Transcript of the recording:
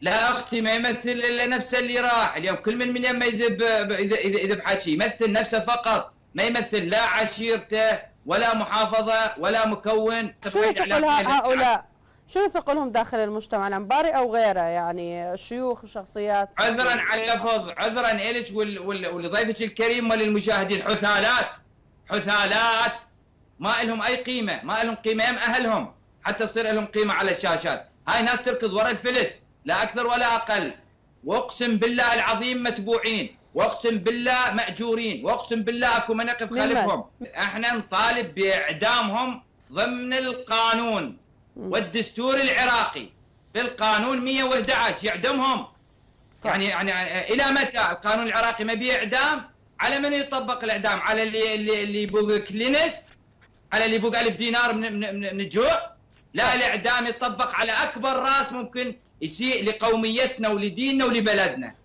لا أختي ما يمثل إلا نفسه اللي راح. اليوم كل من من يما يذب اذا اذا إذا بحكي يمثل نفسه فقط. ما يمثل لا عشيرته ولا محافظة ولا مكون. شو ثقل هؤلاء؟ شو ثقلهم داخل المجتمع؟ الأنباري أو غيره؟ يعني شيوخ وشخصيات عذرا على اللفظ عذرا الك ولضيفك الكريم وللمشاهدين حثالات. حثالات. ما لهم أي قيمة. ما لهم قيمة. يم أهلهم. حتى تصير لهم قيمة على الشاشات. هاي ناس تركض ورا الفلس. لا أكثر ولا أقل. واقسم بالله العظيم متبوعين. واقسم بالله مأجورين. واقسم بالله أكو من يقف خلفهم إحنا نطالب بإعدامهم ضمن القانون والدستور العراقي. بالقانون 111 يعدمهم. يعني يعني إلى متى القانون العراقي ما بيعدام؟ على من يطبق الإعدام؟ على اللي اللي اللي يبوق كلينس؟ على اللي يبوق ألف دينار من من, من الجوع لا الإعدام يطبق على أكبر رأس ممكن يسيء لقوميتنا ولديننا ولبلدنا.